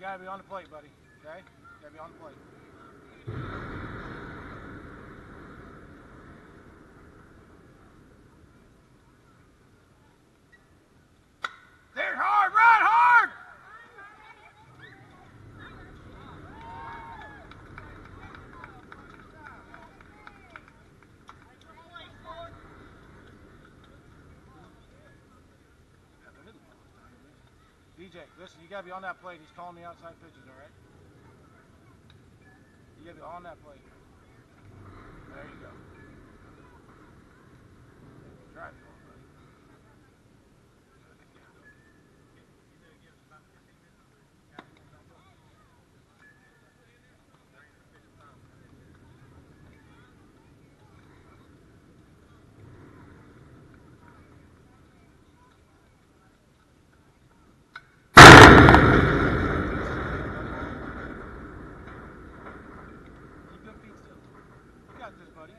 gotta be on the plate, buddy. Okay? You gotta be on the plate. DJ, listen, you gotta be on that plate. He's calling the outside pitches, all right? You gotta be on that plate. There you go. Try This, buddy.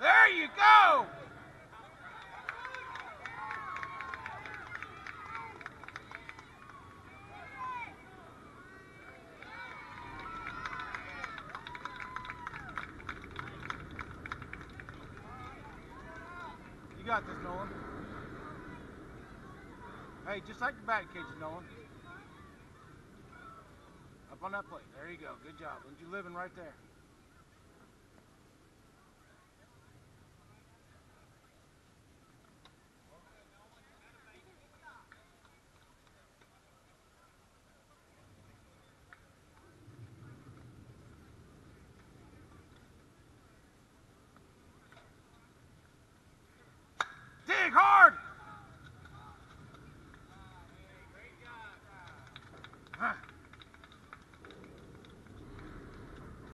There you go! You got this, Nolan. Hey, just like the batting cages, Nolan. Up on that plate. There you go. Good job. And you living right there.